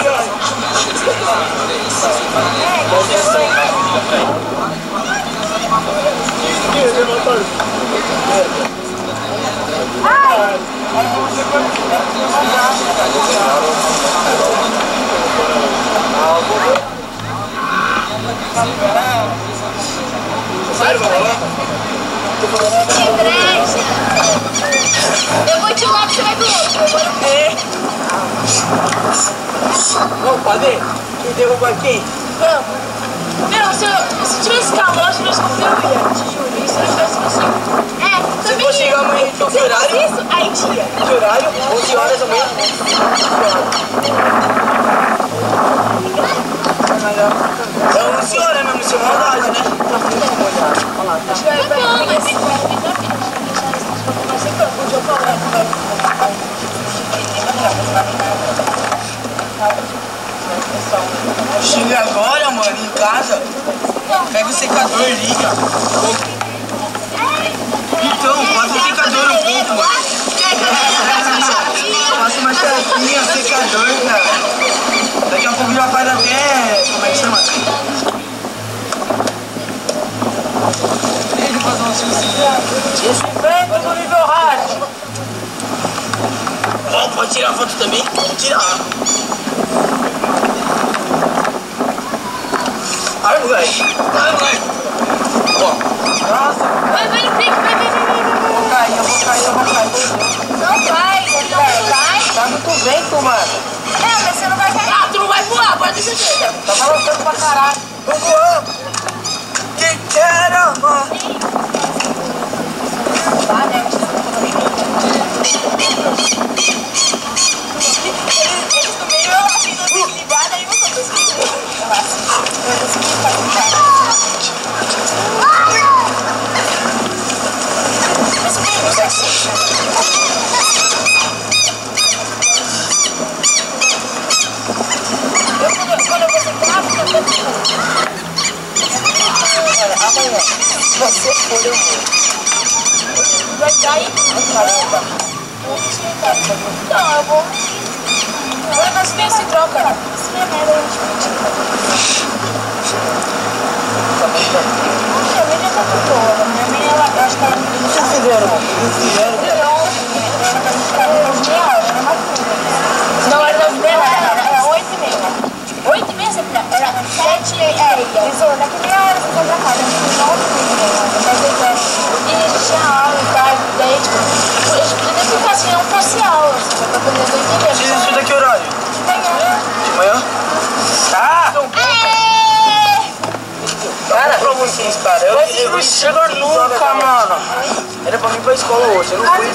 Eu vou te lá pra você vai pro outro. É. Padre, quem derrubou aqui? Vamos. Meu, se eu se tivesse calma, eu tivesse com eu ia, te juro. E se eu tivesse assim. É, Se também fosse ia. chegar amanhã, então, que Se horário? fosse isso, aí tinha. Que horário? 11 horas da manhã. É 11 horas mesmo, isso é maldade, né? Acho que vai vai vai vai ser vai vir pra frente. Vai ser pra onde eu coloco. Chega agora, mano, em casa. Pega o secador, liga. Então, passa o secador um pouco, mano. Passa uma chavinha, secador, cara. Daqui a pouco já faz até. Como é que chama? Ele fazer um silzinho. Respeita do nível hard. Ó, pode tirar foto também? Tirar. Ai, moleque. Ai, moleque. Ó, Nossa, Vai, vai pique, vai, vai, vai, vai, vai. vou cair, eu vou cair, eu vou cair. Não vai, não vai. Tá muito vento, mano. É, mas você não vai cair. Ah, tu não vai voar, pode certeza. Tá balançando pra caralho. Se você for, eu vou. Vai cair? Caramba. Não, eu vou. Nós vem se troca. Se não Cara, vocês, cara. Eu, Mas não chega nunca, mano. Era pra mim pra escola hoje. Eu não fui.